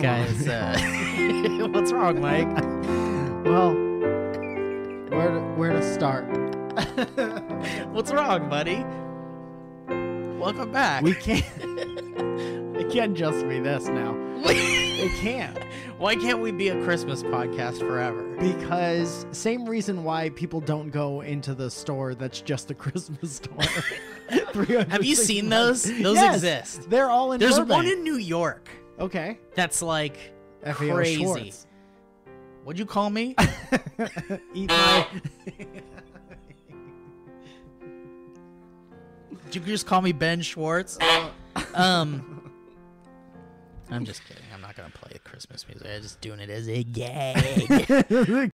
guys. Uh, what's wrong, Mike? Well, where to, where to start? What's wrong, buddy? Welcome back. We can't. it can't just be this now. It can't Why can't we be a Christmas podcast forever? because same reason why people don't go into the store that's just a Christmas store. Have you 365 seen those? Those Yes, exist. They're all in. There's Burbank. one in New York Okay. that's like FAO crazy. Schwarz. What'd you call me? Eat my. Did you just call me Ben Schwartz? Um, I'm just kidding. I'm not gonna play Christmas music. I'm just doing it as a gag.